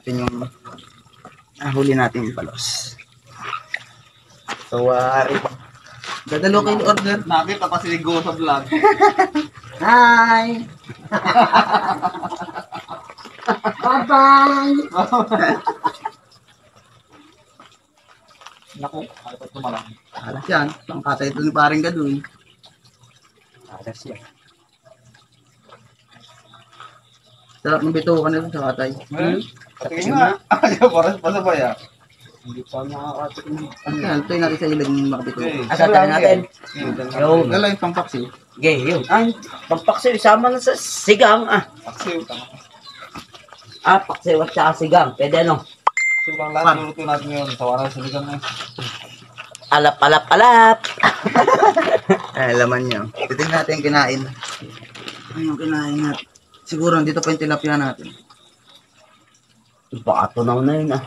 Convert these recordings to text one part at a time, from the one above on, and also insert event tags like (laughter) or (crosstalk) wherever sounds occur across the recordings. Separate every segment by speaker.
Speaker 1: natin yung nahuli natin yung palos. So, uh, dadalo kayo order.
Speaker 2: Nakita pa si Go sa vlog. (laughs)
Speaker 1: Hi! (laughs) Bye-bye!
Speaker 2: Naku, ay pa tumalang.
Speaker 1: Alas yan. Pangkatay ito ni paring gadoy.
Speaker 2: Alas yan.
Speaker 1: Sarap ng bito ka nila sa katay.
Speaker 2: Hmm? Tingin nga. (laughs) Ayaw, parang pasabay ah. Hindi pa nakakatikin.
Speaker 1: Ano yan? Ito yung natin sa ilag ng makabito.
Speaker 2: Okay.
Speaker 3: Asa tayo natin? Yun.
Speaker 1: Dala yung pampaksi.
Speaker 3: Okay, yun. Ay, pampaksiw, isama na sa sigang. Ah,
Speaker 2: Aksiw. tama.
Speaker 3: ah paksiw at saka sigang. Pwede ano?
Speaker 2: So, bang lahat luto natin ngayon. Tawaran sa ligang na.
Speaker 3: Alap, alap, alap. (laughs)
Speaker 1: Ay, laman nyo. Titignan natin yung kinain. Ano yung kinain natin? Siguro, dito pa yung tilapia natin.
Speaker 3: Baka tunaw na yun ah.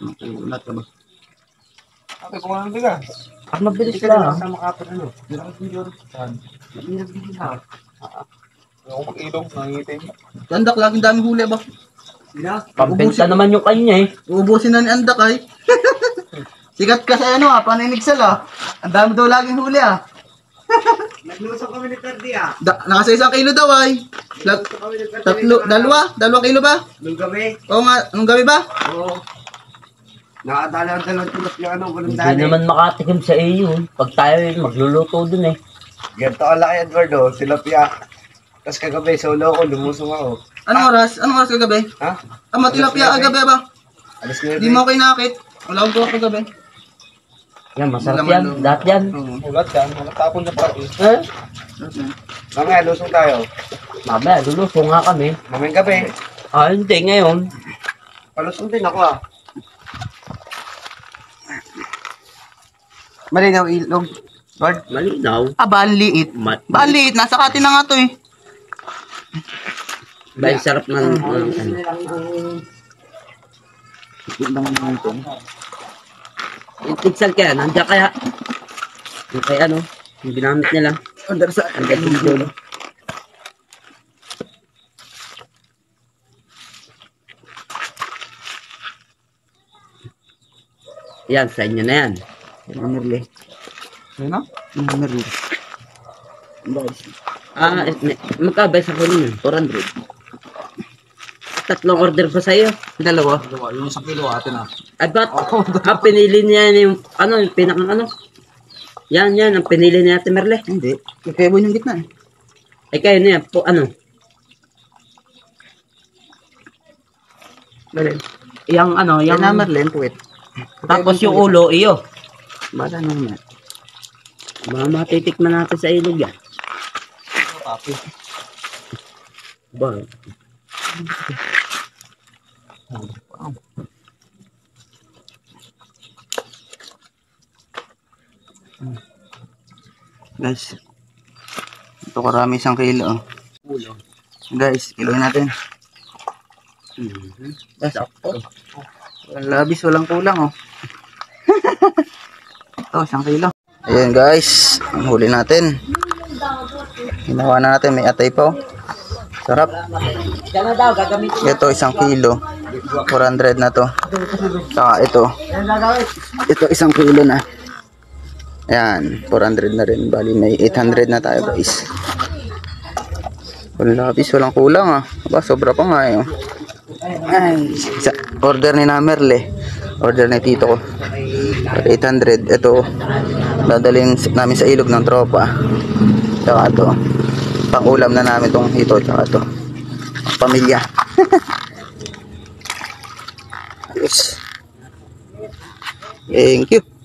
Speaker 1: Nakulat ka ba?
Speaker 2: Ate, kung ano bigas?
Speaker 3: Ah, mabilis lang.
Speaker 2: Makapit ano? Hindi na video. Saan? Hindi na video ha. Ako mag-ilong, nangitin.
Speaker 1: Andak, laging daming huli ba?
Speaker 3: Pambenta naman yung kanya eh.
Speaker 1: Uubusin na ni Andak ay. (laughs) Sikat ka sa ano ah, paninigsal ah. Ang dami daw laging huli ah. (laughs)
Speaker 2: Naglusok kami ni Ferdi ah.
Speaker 1: Da, nakasa isang kilo daw ay. Tatlo, dalawa, dalawang kilo ba?
Speaker 2: Nung gabi.
Speaker 1: Oo nga, anong gabi ba?
Speaker 2: Oo. Nakadalaw-dalawang tulap yung ano,
Speaker 3: Hindi
Speaker 2: bulundali.
Speaker 3: naman makatikim sa iyo. Pag tayo eh, magluluto dun eh.
Speaker 2: Ganito ka laki, Eduardo. Tilapia. Tapos kagabi, solo ko, lumusong ako.
Speaker 1: Anong oras? Anong oras kagabi?
Speaker 2: Ha?
Speaker 1: Ah, matilapia kagabi ba?
Speaker 2: Alas 9.
Speaker 1: Di mo ako inakit. Wala akong buwak kagabi.
Speaker 3: Yan, masarap yan. Lahat yan.
Speaker 1: Oo.
Speaker 2: Ulat yan. Natapon na pati.
Speaker 3: Eh?
Speaker 2: Mamaya, lusong tayo.
Speaker 3: Mamaya, luluto nga kami.
Speaker 2: Mamayang gabi.
Speaker 3: Ah, hindi ngayon.
Speaker 2: Palusong din ako ah.
Speaker 1: Malinaw ilog. Lord.
Speaker 3: Malinaw.
Speaker 1: Ah, banliit.
Speaker 3: Ma-
Speaker 1: Banliit, nasa katin na nga to eh.
Speaker 3: Dahil sarap ng... ano.
Speaker 1: Mo naman ito.
Speaker 3: Yung tigsal kaya, nandiyan kaya. Yung kaya ano, yung ginamit nila.
Speaker 1: Under sa...
Speaker 3: Yung dulo. Yan, sa inyo na yan.
Speaker 1: Merle.
Speaker 2: Ano?
Speaker 1: Merle.
Speaker 3: Ah, eh, magkabay sa kunin yun, 400. Tatlong order pa sa'yo.
Speaker 1: Dalawa.
Speaker 2: Dalawa, yung isang kilo atin ah.
Speaker 3: Ay, ba't? (laughs) ah, pinili niya yung, ano, yung pinakang ano? Yan, yan, ang pinili niya Ate Merle.
Speaker 1: Hindi. Kaya yung gitna eh.
Speaker 3: Ay, kayo na yan, po, ano?
Speaker 1: Dali.
Speaker 3: Yung, ano,
Speaker 1: Yan
Speaker 3: yung,
Speaker 1: na Merle, puwit.
Speaker 3: tapos yung ulo, iyo.
Speaker 1: Bala na naman.
Speaker 3: Mga matitikman natin sa ilog yan.
Speaker 2: Papi.
Speaker 3: Ba,
Speaker 1: Guys. Ito karami isang kilo. oh.
Speaker 3: ulo.
Speaker 1: Guys, kiloin natin.
Speaker 3: Mhm.
Speaker 1: Guys, walang labis, walang kulang oh. (laughs) Ito, isang kilo. Ayan guys, ang huli natin. Ginawa na natin, may atay pa oh. Sarap. Ito, isang kilo. 400 na to. Saka ito. Ito, isang kilo na. Ayan, 400 na rin. Bali, may 800 na tayo guys. Walang labis, walang kulang ah. Aba, sobra pa nga eh. oh. Ay, sa order ni na Merle. Order ni tito ko. 800. Ito, dadalhin namin sa ilog ng tropa. Tsaka ito. Pangulam na namin tong ito. Tsaka ito. Pamilya. (laughs) Ayos. Thank you.